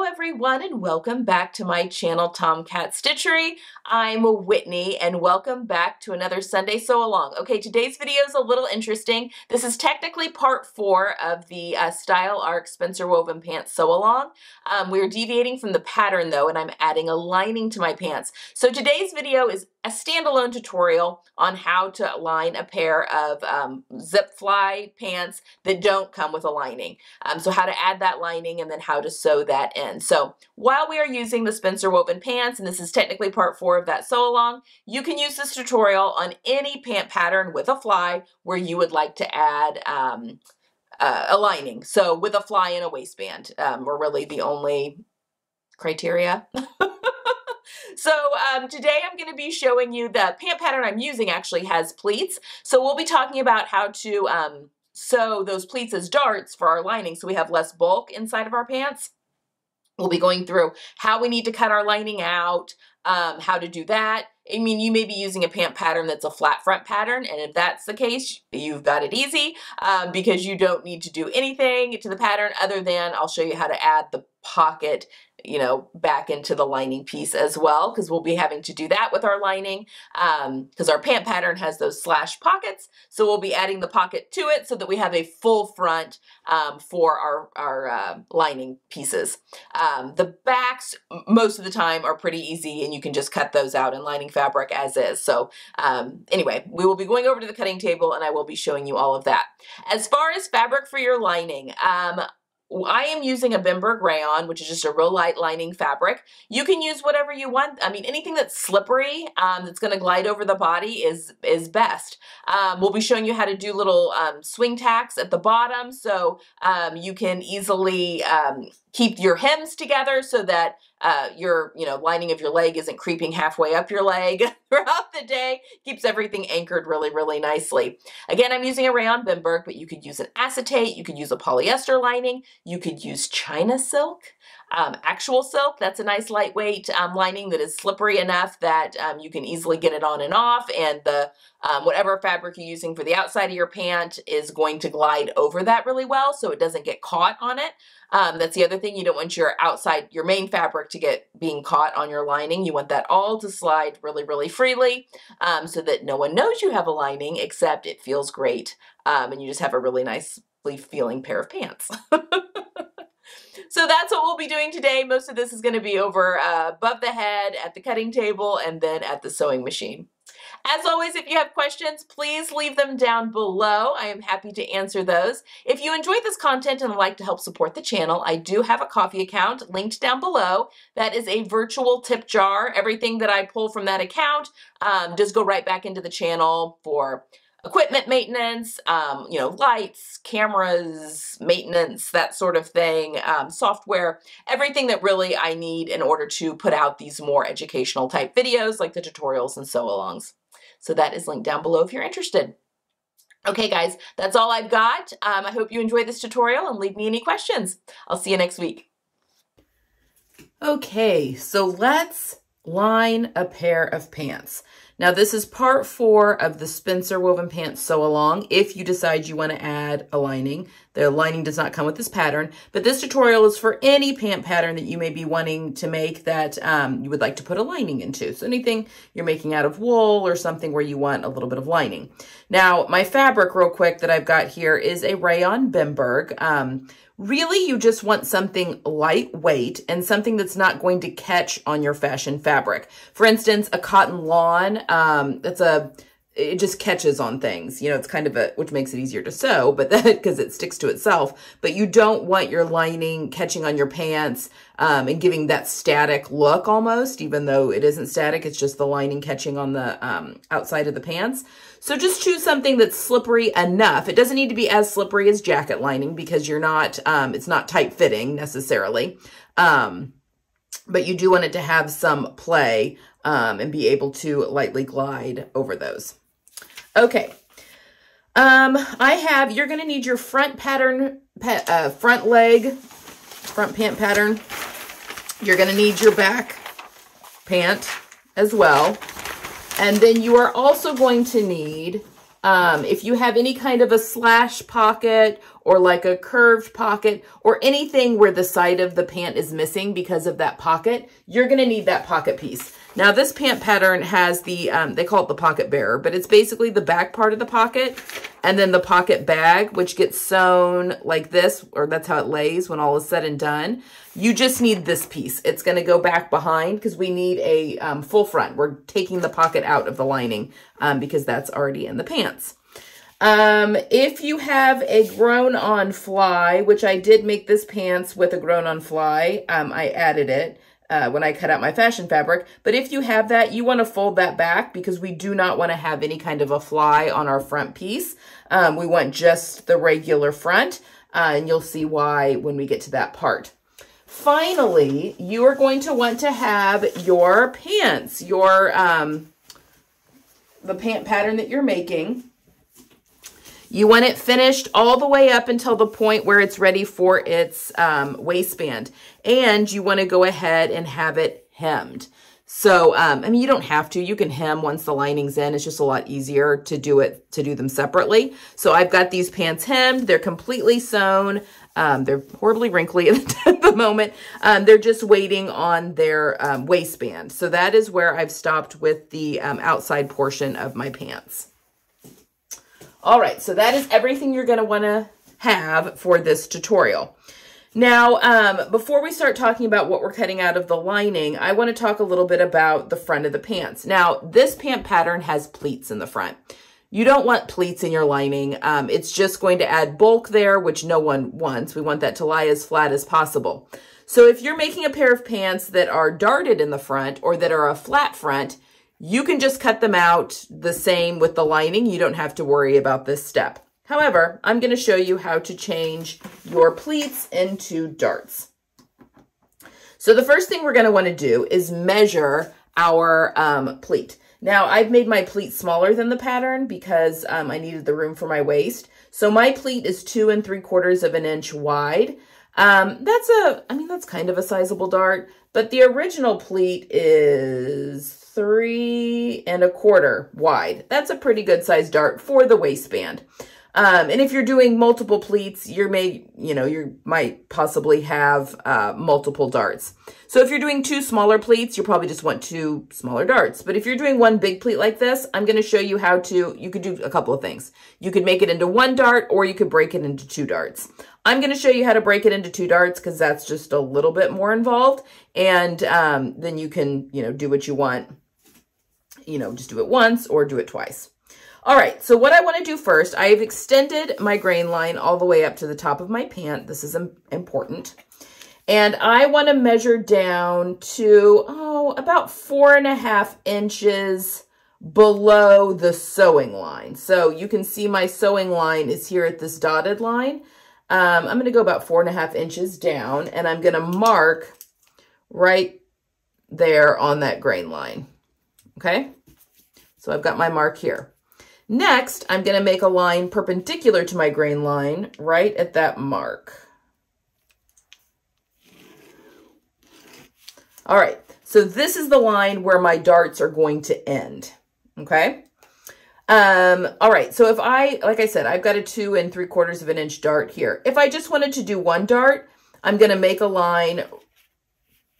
Hello everyone and welcome back to my channel TomKat Stitchery. I'm Whitney and welcome back to another Sunday Sew Along. Okay, today's video is a little interesting. This is technically part four of the uh, Style Arc Spencer Woven Pants Sew Along. Um, we're deviating from the pattern though and I'm adding a lining to my pants. So today's video is a standalone tutorial on how to line a pair of um, zip fly pants that don't come with a lining. Um, so how to add that lining and then how to sew that in. So while we are using the Spencer woven pants, and this is technically part four of that sew along, you can use this tutorial on any pant pattern with a fly where you would like to add um, uh, a lining. So with a fly and a waistband um, are really the only criteria. So um, today I'm going to be showing you the pant pattern I'm using actually has pleats. So we'll be talking about how to um, sew those pleats as darts for our lining so we have less bulk inside of our pants. We'll be going through how we need to cut our lining out, um, how to do that. I mean, you may be using a pant pattern that's a flat front pattern, and if that's the case, you've got it easy um, because you don't need to do anything to the pattern other than I'll show you how to add the pocket you know, back into the lining piece as well, because we'll be having to do that with our lining, because um, our pant pattern has those slash pockets. So we'll be adding the pocket to it so that we have a full front um, for our, our uh, lining pieces. Um, the backs, most of the time, are pretty easy, and you can just cut those out in lining fabric as is. So um, anyway, we will be going over to the cutting table, and I will be showing you all of that. As far as fabric for your lining, um, I am using a Bemberg rayon, which is just a real light lining fabric. You can use whatever you want. I mean, anything that's slippery, um, that's going to glide over the body is, is best. Um, we'll be showing you how to do little um, swing tacks at the bottom so um, you can easily um, keep your hems together so that uh, your you know lining of your leg isn't creeping halfway up your leg throughout the day. Keeps everything anchored really, really nicely. Again, I'm using a rayon Bemberg, but you could use an acetate, you could use a polyester lining, you could use China silk. Um, actual silk, that's a nice lightweight um, lining that is slippery enough that um, you can easily get it on and off and the um, whatever fabric you're using for the outside of your pant is going to glide over that really well so it doesn't get caught on it. Um, that's the other thing, you don't want your outside, your main fabric to get being caught on your lining. You want that all to slide really, really freely um, so that no one knows you have a lining except it feels great and you just have a really nicely feeling pair of pants. So that's what we'll be doing today. Most of this is going to be over uh, above the head, at the cutting table, and then at the sewing machine. As always, if you have questions, please leave them down below. I am happy to answer those. If you enjoyed this content and would like to help support the channel, I do have a Ko-fi account linked down below. That is a virtual tip jar. Everything that I pull from that account um, does go right back into the channel for equipment maintenance, um, you know, lights, cameras, maintenance, that sort of thing, um, software, everything that really I need in order to put out these more educational type videos like the tutorials and sew-alongs. So that is linked down below if you're interested. Okay, guys, that's all I've got. Um, I hope you enjoyed this tutorial and leave me any questions. I'll see you next week. Okay, so let's line a pair of pants. Now this is part four of the Spencer Woven Pants Sew Along if you decide you want to add a lining. The lining does not come with this pattern, but this tutorial is for any pant pattern that you may be wanting to make that um, you would like to put a lining into. So anything you're making out of wool or something where you want a little bit of lining. Now my fabric real quick that I've got here is a rayon Bemberg. Um, Really, you just want something lightweight and something that's not going to catch on your fashion fabric. For instance, a cotton lawn, um, that's a, it just catches on things. You know, it's kind of a, which makes it easier to sew, but that, because it sticks to itself. But you don't want your lining catching on your pants um, and giving that static look almost, even though it isn't static. It's just the lining catching on the um, outside of the pants. So just choose something that's slippery enough. It doesn't need to be as slippery as jacket lining because you're not, um, it's not tight fitting necessarily. Um, but you do want it to have some play um, and be able to lightly glide over those. Okay. Um, I have, you're going to need your front pattern, uh, front leg, front pant pattern. You're going to need your back pant as well. And then you are also going to need Um, if you have any kind of a slash pocket or like a curved pocket or anything where the side of the pant is missing because of that pocket, you're going to need that pocket piece. Now this pant pattern has the, um, they call it the pocket bearer, but it's basically the back part of the pocket and then the pocket bag, which gets sewn like this, or that's how it lays when all is said and done. You just need this piece. It's going to go back behind because we need a um, full front. We're taking the pocket out of the lining um, because that's already in the pants. Um, if you have a grown on fly, which I did make this pants with a grown on fly, um, I added it uh, when I cut out my fashion fabric. But if you have that, you want to fold that back because we do not want to have any kind of a fly on our front piece. Um, we want just the regular front, uh, and you'll see why when we get to that part. Finally, you are going to want to have your pants, your um, the pant pattern that you're making. You want it finished all the way up until the point where it's ready for its um, waistband. And you want to go ahead and have it hemmed. So, um, I mean, you don't have to. You can hem once the lining's in. It's just a lot easier to do it, to do them separately. So I've got these pants hemmed. They're completely sewn. Um, they're horribly wrinkly at the moment. Um, they're just waiting on their um, waistband. So that is where I've stopped with the um, outside portion of my pants. All right, so that is everything you're going to want to have for this tutorial. Now, um, before we start talking about what we're cutting out of the lining, I want to talk a little bit about the front of the pants. Now, this pant pattern has pleats in the front. You don't want pleats in your lining. Um, it's just going to add bulk there, which no one wants. We want that to lie as flat as possible. So if you're making a pair of pants that are darted in the front or that are a flat front, you can just cut them out the same with the lining. You don't have to worry about this step. However, I'm going to show you how to change your pleats into darts. So the first thing we're going to want to do is measure our um, pleat. Now, I've made my pleat smaller than the pattern because um, I needed the room for my waist. So my pleat is two and three quarters of an inch wide. Um, that's a, I mean, that's kind of a sizable dart, but the original pleat is three and a quarter wide. That's a pretty good size dart for the waistband. Um, and if you're doing multiple pleats, you may, you know, you might possibly have uh, multiple darts. So if you're doing two smaller pleats, you probably just want two smaller darts. But if you're doing one big pleat like this, I'm going to show you how to, you could do a couple of things. You could make it into one dart or you could break it into two darts. I'm going to show you how to break it into two darts because that's just a little bit more involved. And um, then you can, you know, do what you want. You know, just do it once or do it twice. All right, so what I want to do first, I have extended my grain line all the way up to the top of my pant. This is important. And I want to measure down to, oh, about four and a half inches below the sewing line. So you can see my sewing line is here at this dotted line. Um, I'm going to go about four and a half inches down, and I'm going to mark right there on that grain line. Okay? So I've got my mark here. Next, I'm going to make a line perpendicular to my grain line right at that mark. All right, so this is the line where my darts are going to end, okay? Um, all right, so if I, like I said, I've got a two and three quarters of an inch dart here. If I just wanted to do one dart, I'm going to make a line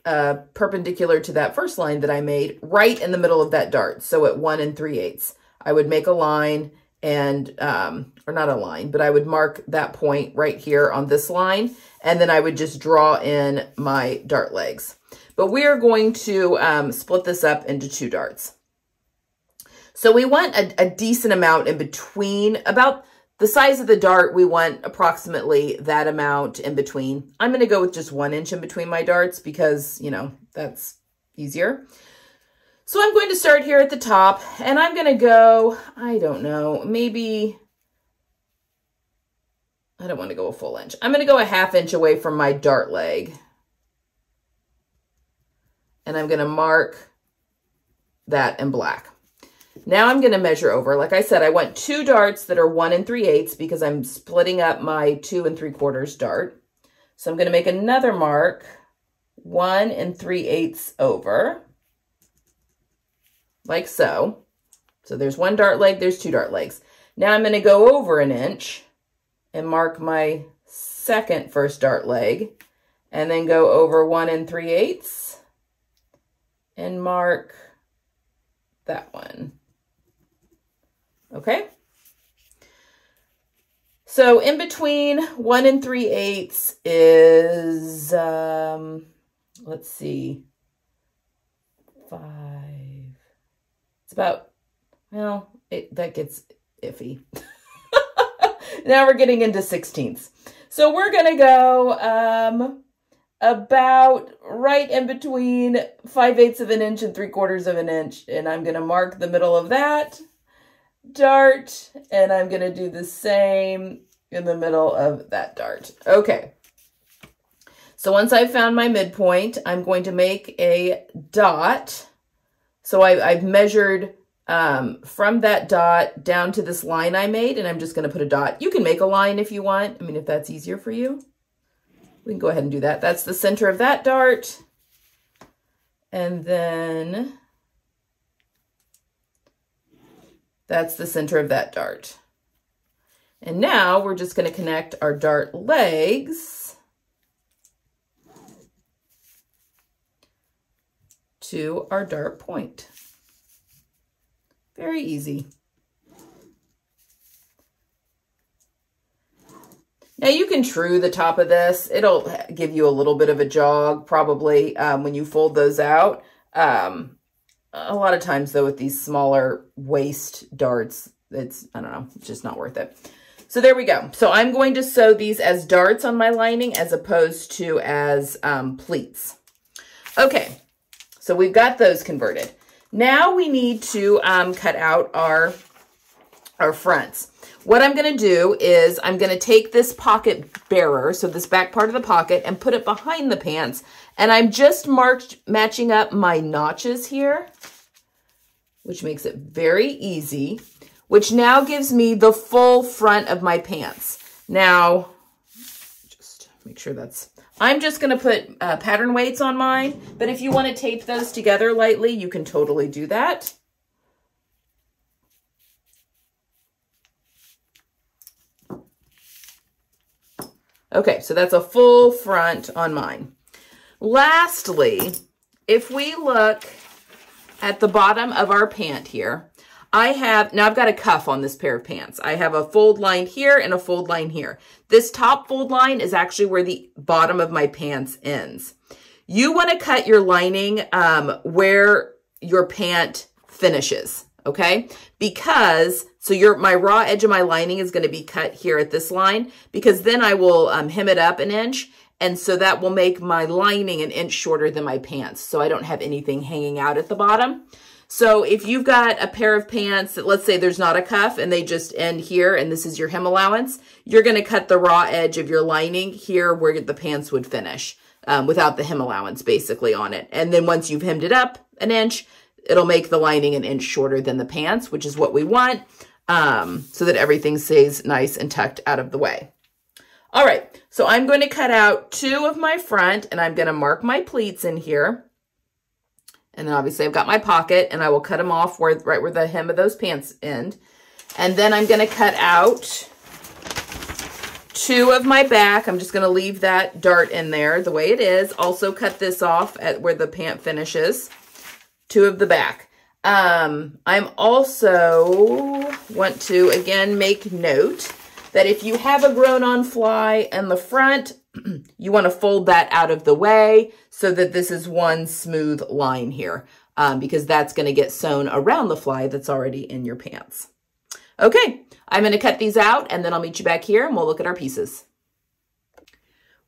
uh, perpendicular to that first line that I made right in the middle of that dart, so at one and three eighths. I would make a line and, um, or not a line, but I would mark that point right here on this line, and then I would just draw in my dart legs. But we are going to um, split this up into two darts. So we want a, a decent amount in between, about the size of the dart, we want approximately that amount in between. I'm going to go with just one inch in between my darts because, you know, that's easier. So I'm going to start here at the top and I'm going to go, I don't know, maybe, I don't want to go a full inch. I'm going to go a half inch away from my dart leg. And I'm going to mark that in black. Now I'm going to measure over. Like I said, I want two darts that are one and three eighths because I'm splitting up my two and three quarters dart. So I'm going to make another mark, one and three eighths over like so. So there's one dart leg, there's two dart legs. Now I'm going to go over an inch and mark my second first dart leg and then go over one and three eighths and mark that one. Okay. So in between one and three eighths is, um, let's see, five. It's about, well, it, that gets iffy. now we're getting into sixteenths. So we're going to go um, about right in between 5 eighths of an inch and 3 quarters of an inch. And I'm going to mark the middle of that dart. And I'm going to do the same in the middle of that dart. Okay. So once I've found my midpoint, I'm going to make a dot. So I, have measured um, from that dot down to this line I made, and I'm just going to put a dot. You can make a line if you want. I mean, if that's easier for you. We can go ahead and do that. That's the center of that dart. And then that's the center of that dart. And now we're just going to connect our dart legs to our dart point. Very easy. Now you can true the top of this. It'll give you a little bit of a jog probably um, when you fold those out. Um, a lot of times though with these smaller waist darts, it's, I don't know, it's just not worth it. So there we go. So I'm going to sew these as darts on my lining as opposed to as um, pleats. Okay, so we've got those converted. Now we need to um, cut out our, our fronts. What I'm going to do is I'm going to take this pocket bearer, so this back part of the pocket, and put it behind the pants. And I'm just marked matching up my notches here, which makes it very easy, which now gives me the full front of my pants. Now, just make sure that's... I'm just going to put uh, pattern weights on mine, but if you want to tape those together lightly, you can totally do that. Okay, so that's a full front on mine. Lastly, if we look at the bottom of our pant here, I have, now I've got a cuff on this pair of pants. I have a fold line here and a fold line here. This top fold line is actually where the bottom of my pants ends. You want to cut your lining um, where your pant finishes, okay? Because so your my raw edge of my lining is going to be cut here at this line because then I will um, hem it up an inch. And so that will make my lining an inch shorter than my pants. So I don't have anything hanging out at the bottom. So if you've got a pair of pants that let's say there's not a cuff and they just end here and this is your hem allowance, you're going to cut the raw edge of your lining here where the pants would finish um, without the hem allowance basically on it. And then once you've hemmed it up an inch, it'll make the lining an inch shorter than the pants, which is what we want um, so that everything stays nice and tucked out of the way. All right, so I'm going to cut out two of my front and I'm going to mark my pleats in here. And then obviously I've got my pocket and I will cut them off where right where the hem of those pants end. And then I'm going to cut out two of my back. I'm just going to leave that dart in there the way it is. Also cut this off at where the pant finishes. Two of the back. Um, I'm also want to, again, make note that if you have a grown-on fly in the front, you want to fold that out of the way so that this is one smooth line here um, because that's going to get sewn around the fly that's already in your pants. Okay, I'm going to cut these out and then I'll meet you back here and we'll look at our pieces.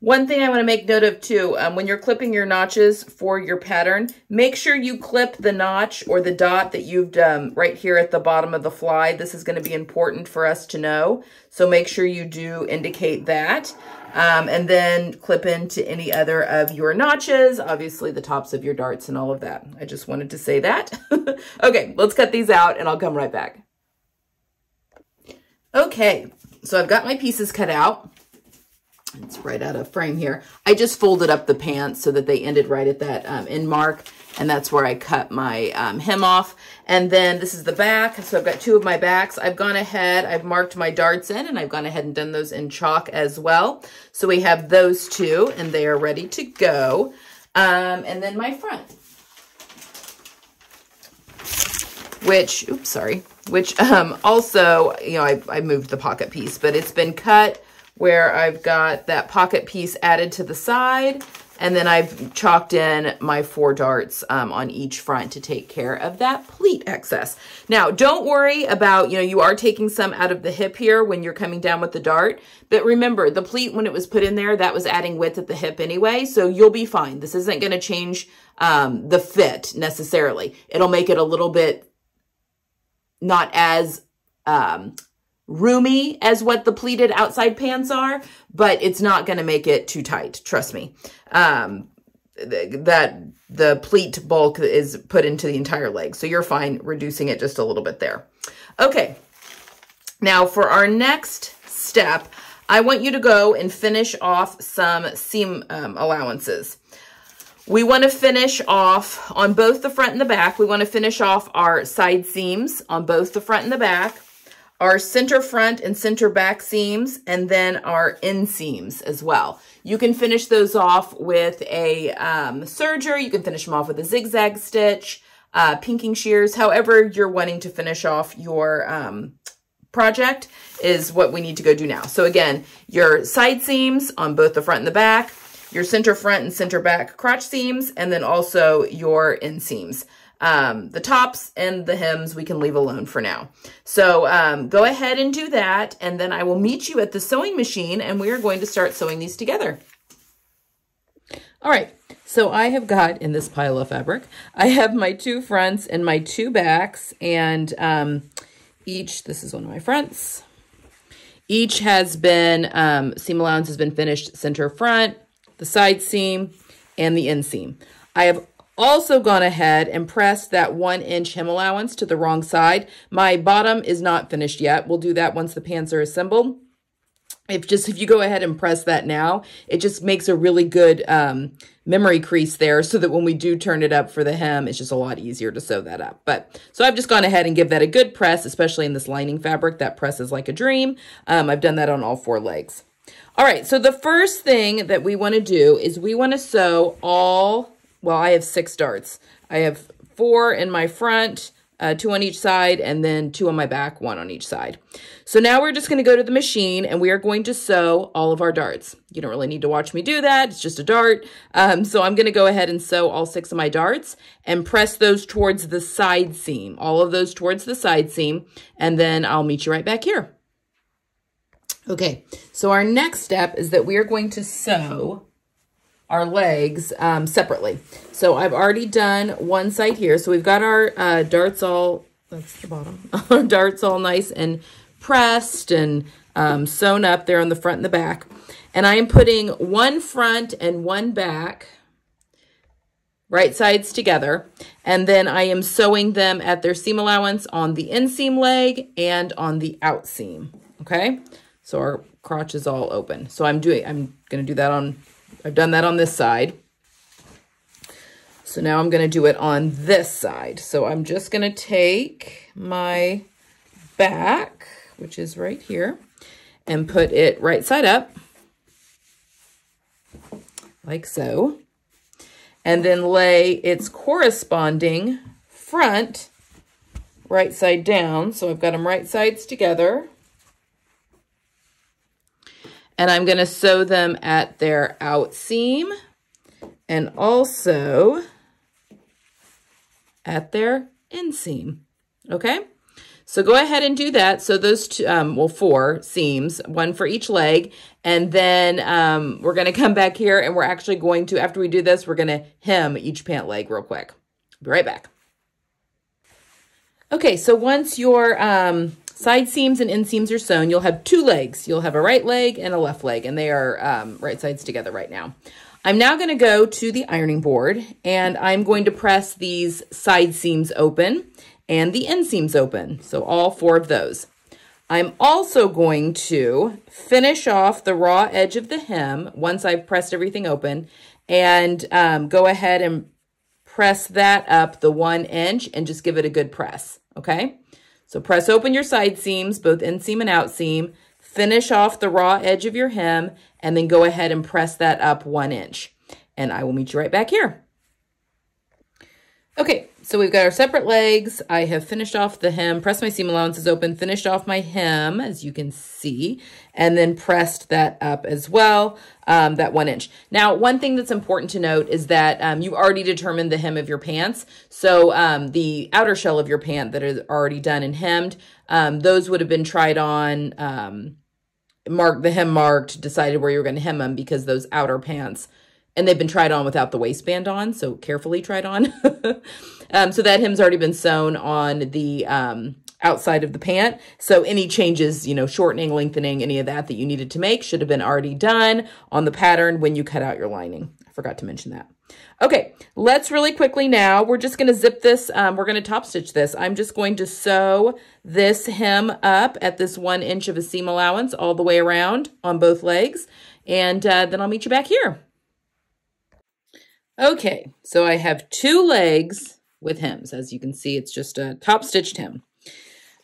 One thing I want to make note of too, um, when you're clipping your notches for your pattern, make sure you clip the notch or the dot that you've done right here at the bottom of the fly. This is going to be important for us to know. So make sure you do indicate that. Um, and then clip into any other of your notches, obviously the tops of your darts and all of that. I just wanted to say that. okay, let's cut these out and I'll come right back. Okay, so I've got my pieces cut out. It's right out of frame here. I just folded up the pants so that they ended right at that um, end mark. and that's where I cut my um, hem off. And then this is the back, so I've got two of my backs. I've gone ahead, I've marked my darts in, and I've gone ahead and done those in chalk as well. So we have those two, and they are ready to go. Um, and then my front. Which, oops, sorry, which um, also, you know, I, I moved the pocket piece, but it's been cut where I've got that pocket piece added to the side and then I've chalked in my four darts um, on each front to take care of that pleat excess. Now, don't worry about, you know, you are taking some out of the hip here when you're coming down with the dart. But remember, the pleat, when it was put in there, that was adding width at the hip anyway. So you'll be fine. This isn't going to change um, the fit necessarily. It'll make it a little bit not as um, roomy as what the pleated outside pants are, but it's not going to make it too tight. Trust me. Um, th that the pleat bulk is put into the entire leg. So you're fine reducing it just a little bit there. Okay. Now for our next step, I want you to go and finish off some seam um, allowances. We want to finish off on both the front and the back. We want to finish off our side seams on both the front and the back our center front and center back seams, and then our inseams as well. You can finish those off with a um, serger. You can finish them off with a zigzag stitch, uh, pinking shears, however you're wanting to finish off your um, project is what we need to go do now. So again, your side seams on both the front and the back, your center front and center back crotch seams, and then also your inseams. Um, the tops and the hems we can leave alone for now. So um, go ahead and do that, and then I will meet you at the sewing machine, and we are going to start sewing these together. All right, so I have got, in this pile of fabric, I have my two fronts and my two backs, and um, each, this is one of my fronts, each has been, um, seam allowance has been finished center front, the side seam, and the inseam. I have also gone ahead and pressed that one inch hem allowance to the wrong side. My bottom is not finished yet. We'll do that once the pants are assembled. If just if you go ahead and press that now, it just makes a really good um, memory crease there so that when we do turn it up for the hem, it's just a lot easier to sew that up. But so I've just gone ahead and give that a good press, especially in this lining fabric that presses like a dream. Um, I've done that on all four legs. All right, so the first thing that we want to do is we want to sew all well, I have six darts. I have four in my front, uh, two on each side, and then two on my back, one on each side. So now we're just going to go to the machine and we are going to sew all of our darts. You don't really need to watch me do that. It's just a dart. Um, so I'm going to go ahead and sew all six of my darts and press those towards the side seam, all of those towards the side seam, and then I'll meet you right back here. Okay, so our next step is that we are going to sew our legs um, separately. So I've already done one side here. So we've got our uh, darts all, that's the bottom, our darts all nice and pressed and um, sewn up there on the front and the back. And I am putting one front and one back right sides together. And then I am sewing them at their seam allowance on the inseam leg and on the out seam. Okay. So our crotch is all open. So I'm doing, I'm going to do that on I've done that on this side. So now I'm going to do it on this side. So I'm just going to take my back, which is right here, and put it right side up, like so, and then lay its corresponding front right side down. So I've got them right sides together and I'm going to sew them at their out seam and also at their inseam. Okay? So go ahead and do that. So those two, um, well, four seams, one for each leg. And then um, we're going to come back here and we're actually going to, after we do this, we're going to hem each pant leg real quick. Be right back. Okay, so once your um, side seams and inseams are sewn, you'll have two legs. You'll have a right leg and a left leg, and they are um, right sides together right now. I'm now going to go to the ironing board, and I'm going to press these side seams open and the inseams open, so all four of those. I'm also going to finish off the raw edge of the hem once I've pressed everything open and um, go ahead and press that up the one inch and just give it a good press, okay? So press open your side seams, both inseam and outseam, finish off the raw edge of your hem, and then go ahead and press that up one inch. And I will meet you right back here. Okay, so we've got our separate legs. I have finished off the hem, pressed my seam allowances open, finished off my hem, as you can see, and then pressed that up as well, um, that one inch. Now, one thing that's important to note is that um, you already determined the hem of your pants. So um, the outer shell of your pant that is already done and hemmed, um, those would have been tried on, um, marked, the hem marked, decided where you were going to hem them because those outer pants and they've been tried on without the waistband on, so carefully tried on. um, so that hem's already been sewn on the um, outside of the pant. So any changes, you know, shortening, lengthening, any of that that you needed to make should have been already done on the pattern when you cut out your lining. I forgot to mention that. Okay, let's really quickly now, we're just going to zip this, um, we're going to top stitch this. I'm just going to sew this hem up at this one inch of a seam allowance all the way around on both legs. And uh, then I'll meet you back here. Okay, so I have two legs with hems. As you can see, it's just a top stitched hem.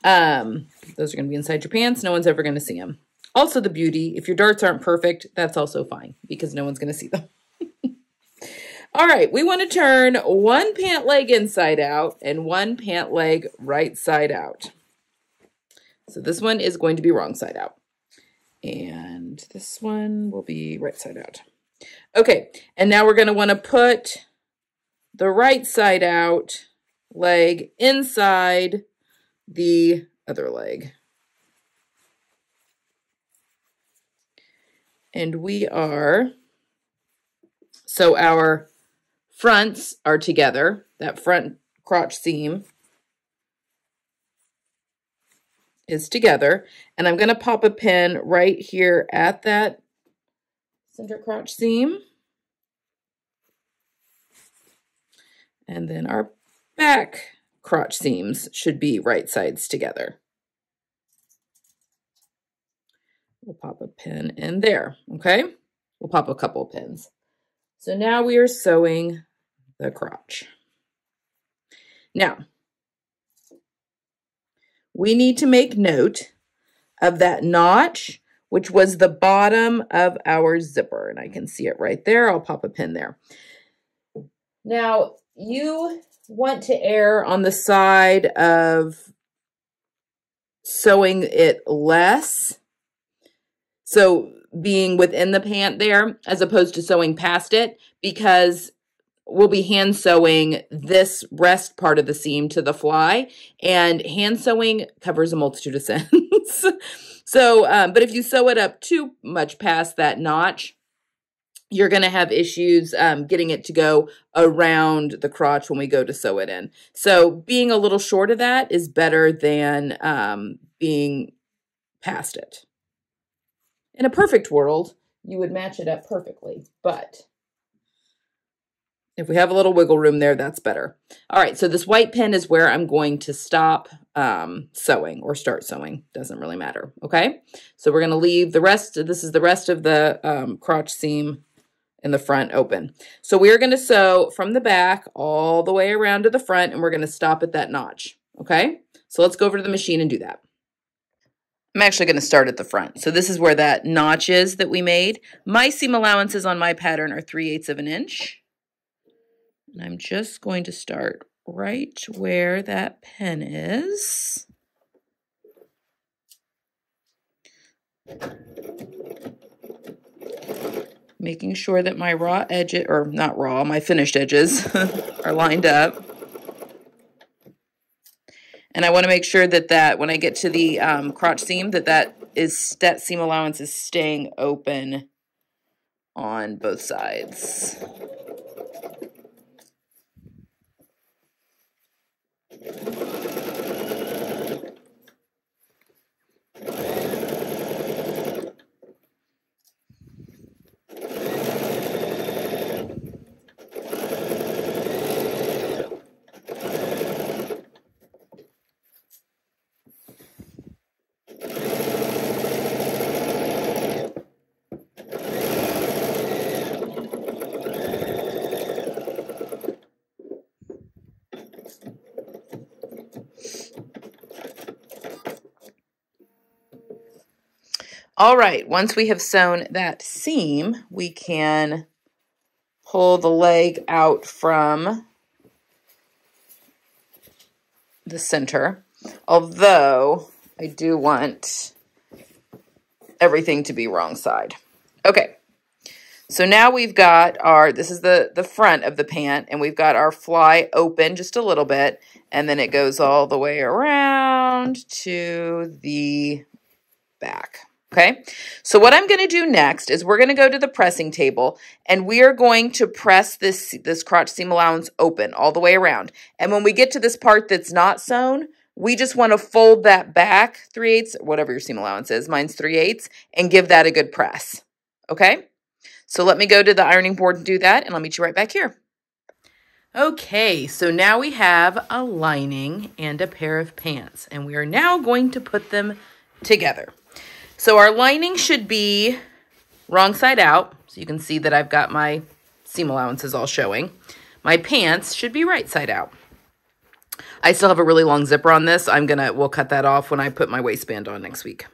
Um, those are going to be inside your pants. No one's ever going to see them. Also the beauty, if your darts aren't perfect, that's also fine because no one's going to see them. All right, we want to turn one pant leg inside out and one pant leg right side out. So this one is going to be wrong side out. And this one will be right side out. Okay, and now we're going to want to put the right side out leg inside the other leg. And we are, so our fronts are together, that front crotch seam is together. And I'm going to pop a pin right here at that center crotch seam. And then our back crotch seams should be right sides together. We'll pop a pin in there, okay? We'll pop a couple pins. So now we are sewing the crotch. Now, we need to make note of that notch which was the bottom of our zipper. And I can see it right there. I'll pop a pin there. Now, you want to err on the side of sewing it less. So being within the pant there as opposed to sewing past it because we'll be hand sewing this rest part of the seam to the fly and hand sewing covers a multitude of sins. So, um, but if you sew it up too much past that notch, you're going to have issues um, getting it to go around the crotch when we go to sew it in. So being a little short of that is better than um, being past it. In a perfect world, you would match it up perfectly, but if we have a little wiggle room there, that's better. All right, so this white pin is where I'm going to stop um, sewing or start sewing. Doesn't really matter, okay? So we're going to leave the rest, this is the rest of the um, crotch seam in the front open. So we're going to sew from the back all the way around to the front, and we're going to stop at that notch, okay? So let's go over to the machine and do that. I'm actually going to start at the front. So this is where that notch is that we made. My seam allowances on my pattern are 3 eighths of an inch. And I'm just going to start right where that pen is making sure that my raw edges, or not raw, my finished edges are lined up. And I want to make sure that that, when I get to the um, crotch seam, that that is that seam allowance is staying open on both sides. All right, once we have sewn that seam, we can pull the leg out from the center. Although I do want everything to be wrong side. Okay. So now we've got our, this is the, the front of the pant, and we've got our fly open just a little bit, and then it goes all the way around to the back. Okay, so what I'm going to do next is we're going to go to the pressing table and we are going to press this, this crotch seam allowance open all the way around. And when we get to this part that's not sewn, we just want to fold that back 3 eighths, whatever your seam allowance is, mine's 3 eighths, and give that a good press. Okay, so let me go to the ironing board and do that and I'll meet you right back here. Okay, so now we have a lining and a pair of pants and we are now going to put them together. So our lining should be wrong side out. So you can see that I've got my seam allowances all showing. My pants should be right side out. I still have a really long zipper on this. I'm going to, we'll cut that off when I put my waistband on next week.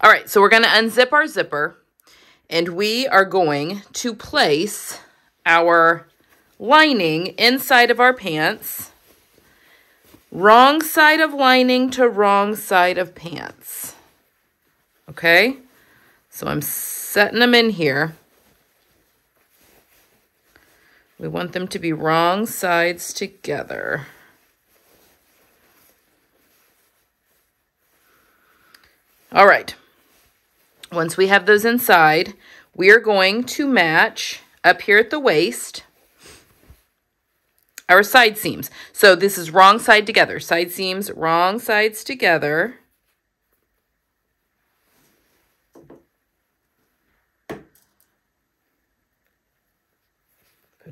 All right, so we're going to unzip our zipper and we are going to place our lining inside of our pants. Wrong side of lining to wrong side of pants. Okay, so I'm setting them in here. We want them to be wrong sides together. All right. Once we have those inside, we are going to match up here at the waist our side seams. So this is wrong side together. Side seams, wrong sides together.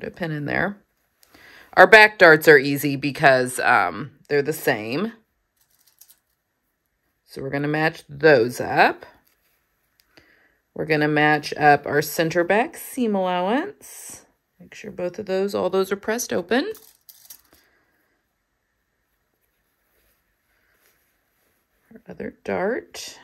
Put a pin in there. Our back darts are easy because um, they're the same. So we're going to match those up. We're going to match up our center back seam allowance. Make sure both of those, all those are pressed open. Our other dart.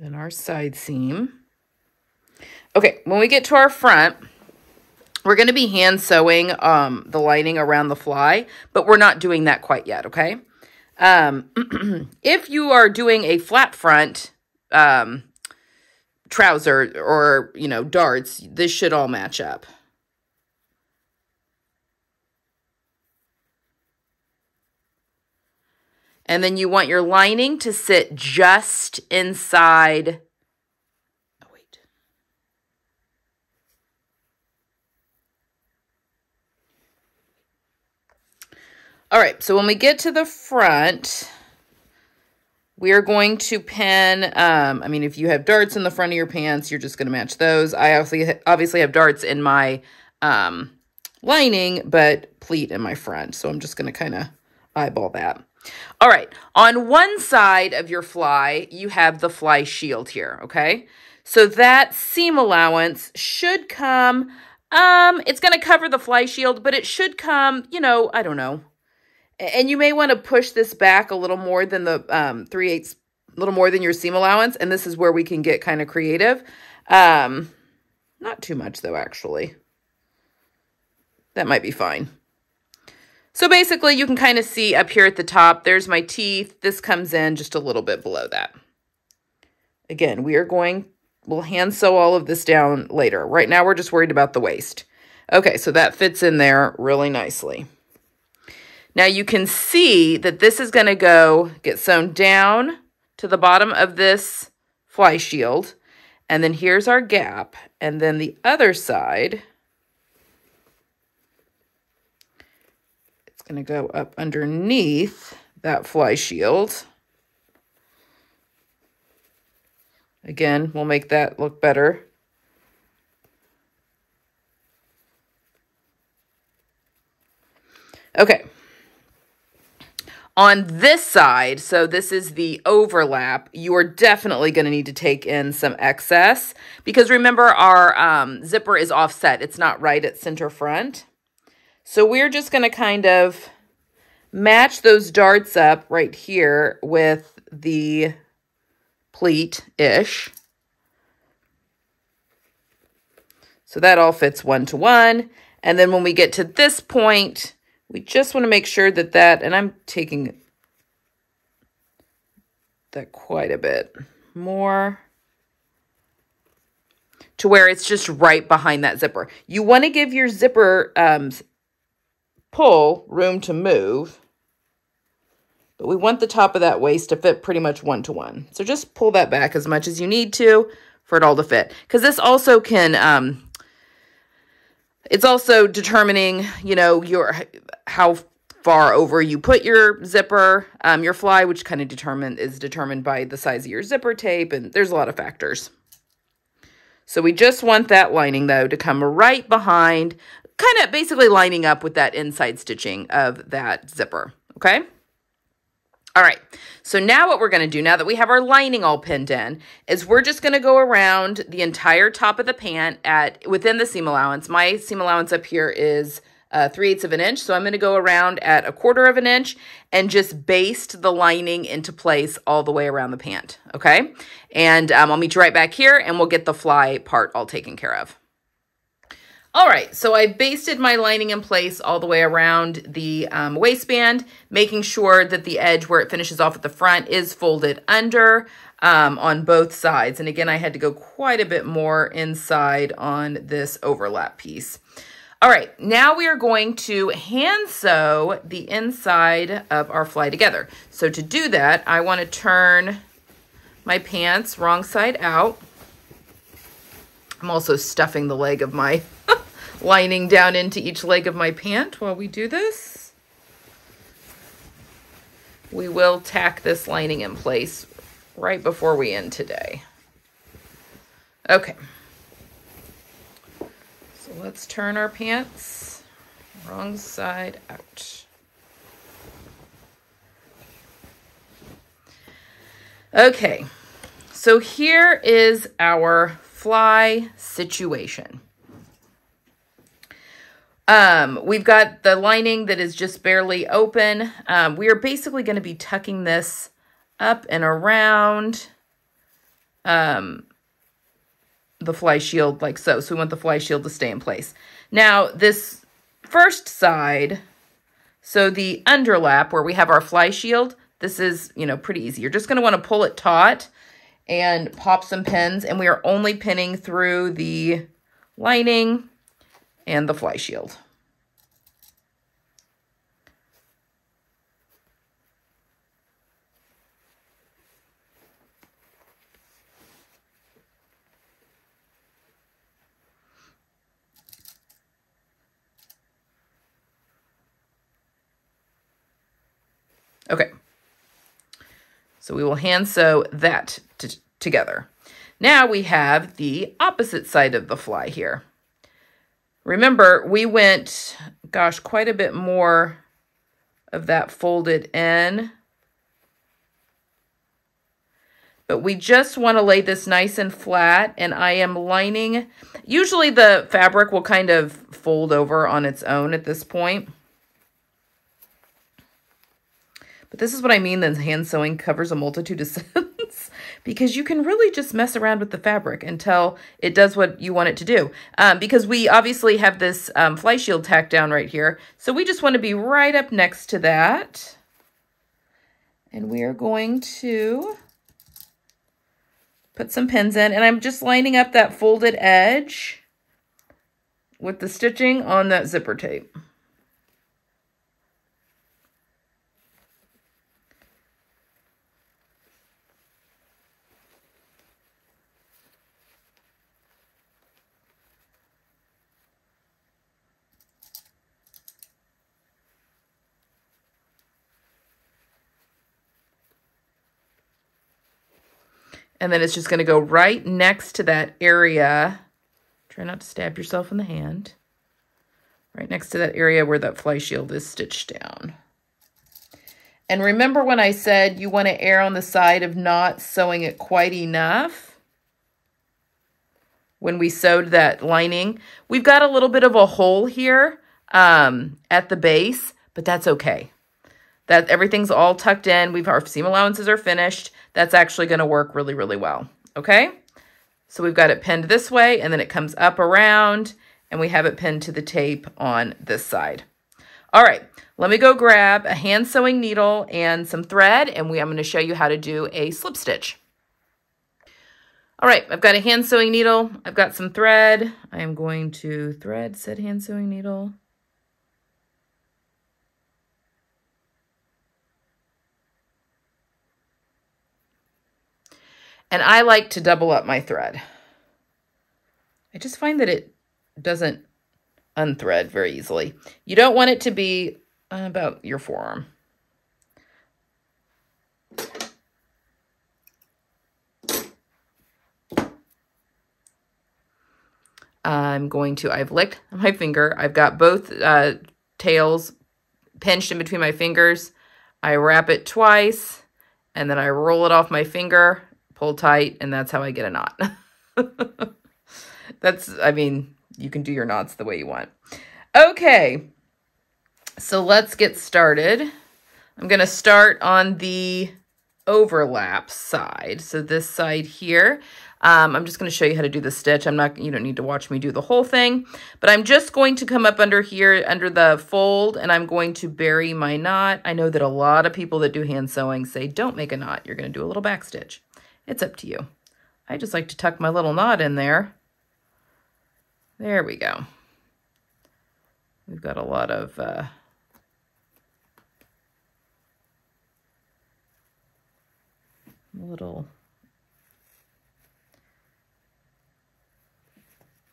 Then our side seam. Okay, when we get to our front, we're going to be hand sewing um, the lining around the fly, but we're not doing that quite yet, okay? Um, if you are doing a flat front um, trouser or, you know, darts, this should all match up. And then you want your lining to sit just inside. Oh, wait. All right, so when we get to the front, we are going to pin, um, I mean, if you have darts in the front of your pants, you're just going to match those. I obviously, obviously have darts in my um, lining, but pleat in my front. So I'm just going to kind of eyeball that. All right, on one side of your fly, you have the fly shield here, okay? So that seam allowance should come, um, it's going to cover the fly shield, but it should come, you know, I don't know. And you may want to push this back a little more than the um, 3 eighths, a little more than your seam allowance, and this is where we can get kind of creative. Um, not too much, though, actually. That might be fine. So basically you can kind of see up here at the top, there's my teeth. This comes in just a little bit below that. Again, we are going, we'll hand sew all of this down later. Right now we're just worried about the waist. Okay, so that fits in there really nicely. Now you can see that this is going to go get sewn down to the bottom of this fly shield. And then here's our gap. And then the other side going to go up underneath that fly shield. Again, we'll make that look better. Okay. On this side, so this is the overlap, you are definitely going to need to take in some excess because remember our um, zipper is offset. It's not right at center front. So we're just going to kind of match those darts up right here with the pleat-ish. So that all fits one to one. And then when we get to this point, we just want to make sure that that, and I'm taking that quite a bit more to where it's just right behind that zipper. You want to give your zipper um, pull room to move, but we want the top of that waist to fit pretty much one to one. So just pull that back as much as you need to for it all to fit. Because this also can, um, it's also determining, you know, your how far over you put your zipper, um, your fly, which kind of determine is determined by the size of your zipper tape, and there's a lot of factors. So we just want that lining, though, to come right behind, kind of basically lining up with that inside stitching of that zipper, okay? All right, so now what we're gonna do, now that we have our lining all pinned in, is we're just gonna go around the entire top of the pant at within the seam allowance. My seam allowance up here is uh, 3 eighths of an inch. So I'm going to go around at a quarter of an inch and just baste the lining into place all the way around the pant. Okay. And um, I'll meet you right back here and we'll get the fly part all taken care of. All right, so I basted my lining in place all the way around the um, waistband, making sure that the edge where it finishes off at the front is folded under um, on both sides. And again, I had to go quite a bit more inside on this overlap piece. All right, now we are going to hand sew the inside of our fly together. So to do that, I want to turn my pants wrong side out. I'm also stuffing the leg of my lining down into each leg of my pant while we do this. We will tack this lining in place right before we end today. Okay So let's turn our pants wrong side out. Okay, so here is our fly situation. Um, we've got the lining that is just barely open. Um, we are basically going to be tucking this up and around. Um, the fly shield like so. So we want the fly shield to stay in place. Now this first side, so the underlap where we have our fly shield, this is, you know, pretty easy. You're just going to want to pull it taut and pop some pins. And we are only pinning through the lining and the fly shield. Okay. So we will hand sew that together. Now we have the opposite side of the fly here. Remember, we went, gosh, quite a bit more of that folded in. But we just want to lay this nice and flat, and I am lining. Usually the fabric will kind of fold over on its own at this point. But this is what I mean that hand sewing covers a multitude of sins because you can really just mess around with the fabric until it does what you want it to do. Um, because we obviously have this um, fly shield tacked down right here. So we just want to be right up next to that. And we are going to put some pins in. And I'm just lining up that folded edge with the stitching on that zipper tape. And then it's just going to go right next to that area. Try not to stab yourself in the hand. Right next to that area where that fly shield is stitched down. And remember when I said you want to err on the side of not sewing it quite enough? When we sewed that lining, we've got a little bit of a hole here um, at the base, but that's okay. That everything's all tucked in. We've our seam allowances are finished. That's actually going to work really, really well. Okay. So we've got it pinned this way and then it comes up around and we have it pinned to the tape on this side. All right, let me go grab a hand sewing needle and some thread and we, I'm going to show you how to do a slip stitch. All right, I've got a hand sewing needle. I've got some thread. I am going to thread said hand sewing needle. And I like to double up my thread. I just find that it doesn't unthread very easily. You don't want it to be about your forearm. I'm going to, I've licked my finger. I've got both uh, tails pinched in between my fingers. I wrap it twice and then I roll it off my finger pull tight, and that's how I get a knot. that's, I mean, you can do your knots the way you want. Okay, so let's get started. I'm going to start on the overlap side. So this side here, um, I'm just going to show you how to do the stitch. I'm not, you don't need to watch me do the whole thing, but I'm just going to come up under here, under the fold, and I'm going to bury my knot. I know that a lot of people that do hand sewing say, don't make a knot. You're going to do a little back stitch. It's up to you. I just like to tuck my little knot in there. There we go. We've got a lot of uh, little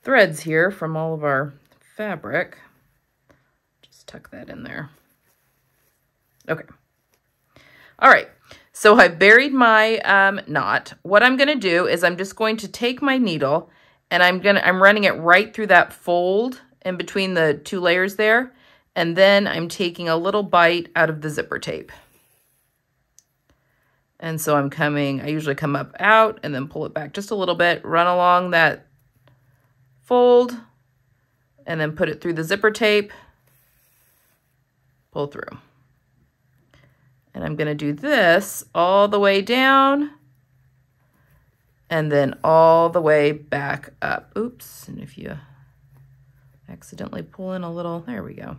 threads here from all of our fabric. Just tuck that in there. Okay. All right. So I buried my um, knot. What I'm going to do is I'm just going to take my needle and I'm going to, I'm running it right through that fold in between the two layers there. And then I'm taking a little bite out of the zipper tape. And so I'm coming, I usually come up out and then pull it back just a little bit, run along that fold, and then put it through the zipper tape, pull through. And I'm going to do this all the way down and then all the way back up. Oops, and if you accidentally pull in a little, there we go.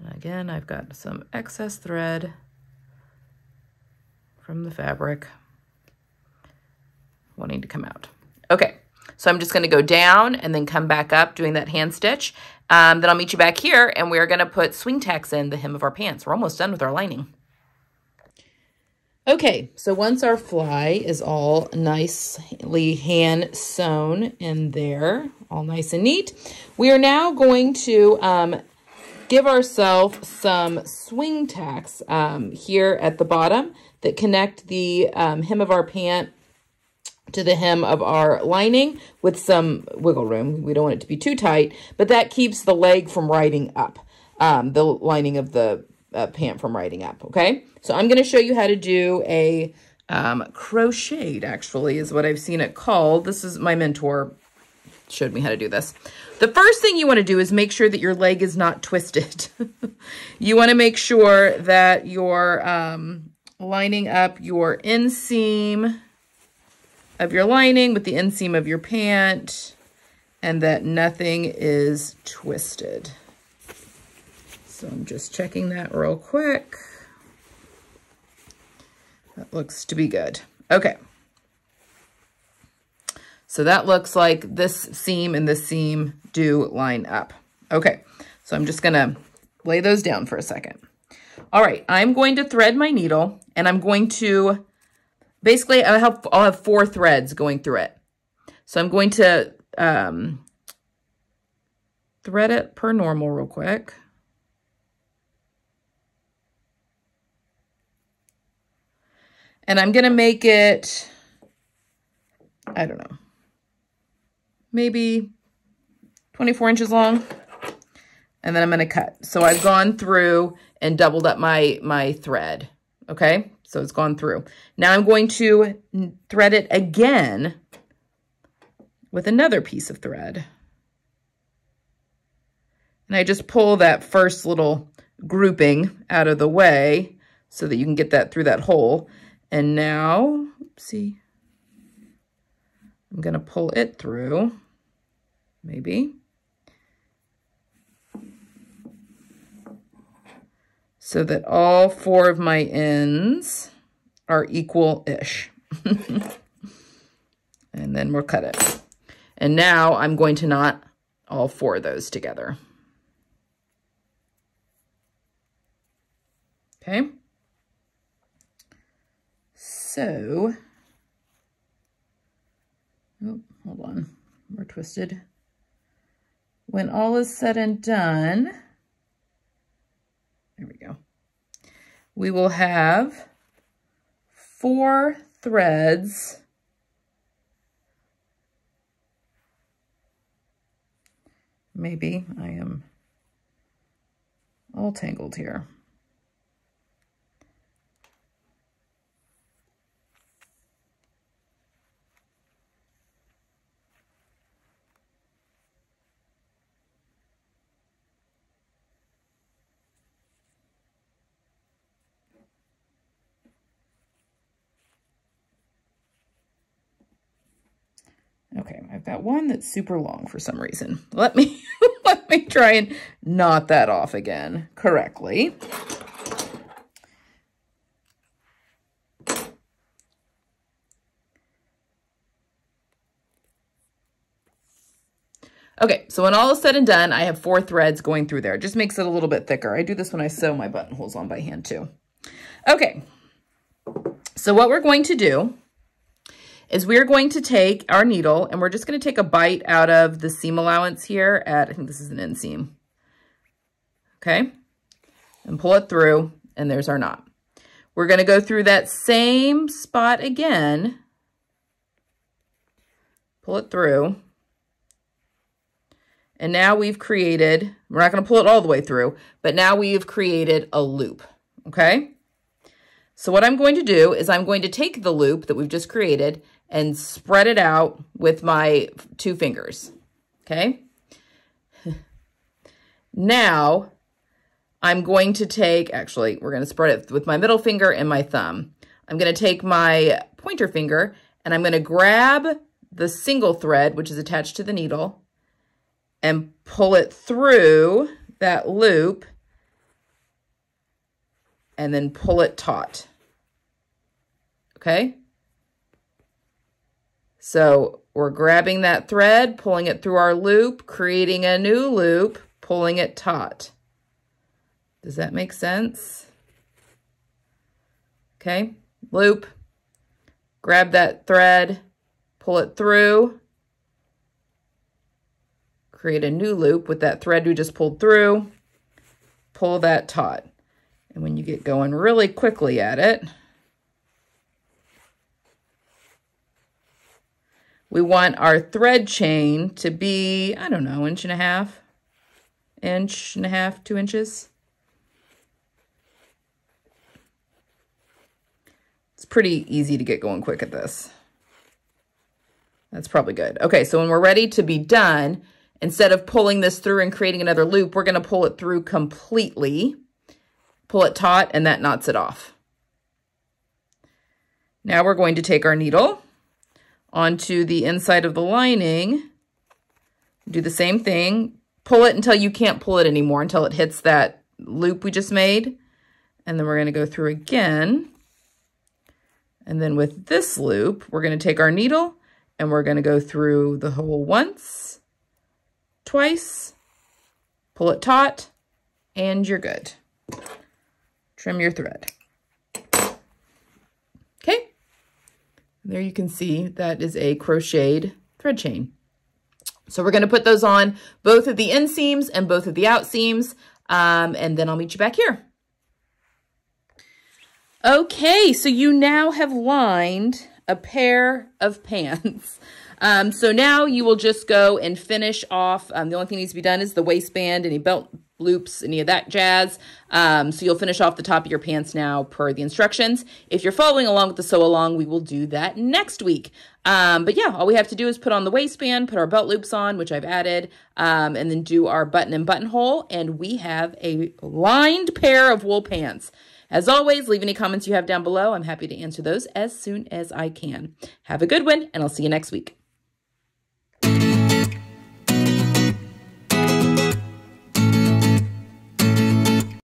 And again, I've got some excess thread from the fabric wanting to come out. Okay, so I'm just going to go down and then come back up doing that hand stitch. Um, then I'll meet you back here and we're going to put swing tacks in the hem of our pants. We're almost done with our lining. Okay, so once our fly is all nicely hand sewn in there, all nice and neat, we are now going to um, give ourselves some swing tacks um, here at the bottom that connect the um, hem of our pant to the hem of our lining with some wiggle room. We don't want it to be too tight, but that keeps the leg from riding up, um, the lining of the uh, pant from riding up, okay? So I'm going to show you how to do a um, crocheted, actually, is what I've seen it called. This is my mentor showed me how to do this. The first thing you want to do is make sure that your leg is not twisted. you want to make sure that you're um, lining up your inseam of your lining with the inseam of your pant and that nothing is twisted. So I'm just checking that real quick. That looks to be good. Okay. So that looks like this seam and this seam do line up. Okay, so I'm just gonna lay those down for a second. All right, I'm going to thread my needle and I'm going to basically I'll have, I'll have four threads going through it. So I'm going to um, thread it per normal real quick. And I'm going to make it, I don't know, maybe 24 inches long. and then I'm going to cut. So I've gone through and doubled up my, my thread. Okay, so it's gone through. Now I'm going to thread it again with another piece of thread. And I just pull that first little grouping out of the way so that you can get that through that hole. And now, see, I'm going to pull it through, maybe. So that all four of my ends are equal-ish. and then we'll cut it. And now I'm going to knot all four of those together. Okay. So, oh, hold on, we're twisted. When all is said and done, there we go, we will have four threads maybe I am all tangled here. Okay, one that's super long for some reason. Let me let me try and knot that off again correctly. Okay, so when all is said and done, I have four threads going through there. It just makes it a little bit thicker. I do this when I sew my buttonholes on by hand too. Okay, so what we're going to do is we're going to take our needle and we're just going to take a bite out of the seam allowance here at, I think this is an inseam. Okay. And pull it through and there's our knot. We're going to go through that same spot again. Pull it through. And now we've created, we're not going to pull it all the way through, but now we've created a loop. Okay. So what I'm going to do is I'm going to take the loop that we've just created and spread it out with my two fingers, okay? now, I'm going to take, actually, we're going to spread it with my middle finger and my thumb. I'm going to take my pointer finger and I'm going to grab the single thread, which is attached to the needle, and pull it through that loop and then pull it taut. Okay? So we're grabbing that thread, pulling it through our loop, creating a new loop, pulling it taut. Does that make sense? Okay, loop, grab that thread, pull it through, create a new loop with that thread we just pulled through, pull that taut. And when you get going really quickly at it, We want our thread chain to be, I don't know, inch and a half, inch and a half, two inches. It's pretty easy to get going quick at this. That's probably good. Okay, so when we're ready to be done, instead of pulling this through and creating another loop, we're going to pull it through completely, pull it taut, and that knots it off. Now we're going to take our needle onto the inside of the lining. Do the same thing. Pull it until you can't pull it anymore, until it hits that loop we just made. And then we're going to go through again. And then with this loop, we're going to take our needle and we're going to go through the hole once, twice, pull it taut, and you're good. Trim your thread. There you can see that is a crocheted thread chain. So we're going to put those on both of the inseams and both of the out seams, um, and then I'll meet you back here. Okay, so you now have lined a pair of pants. Um, so now you will just go and finish off. Um, the only thing needs to be done is the waistband, any belt loops, any of that jazz. Um, so you'll finish off the top of your pants now per the instructions. If you're following along with the sew along, we will do that next week. Um, but yeah, all we have to do is put on the waistband, put our belt loops on, which I've added, um, and then do our button and buttonhole, and we have a lined pair of wool pants. As always, leave any comments you have down below. I'm happy to answer those as soon as I can. Have a good one, and I'll see you next week.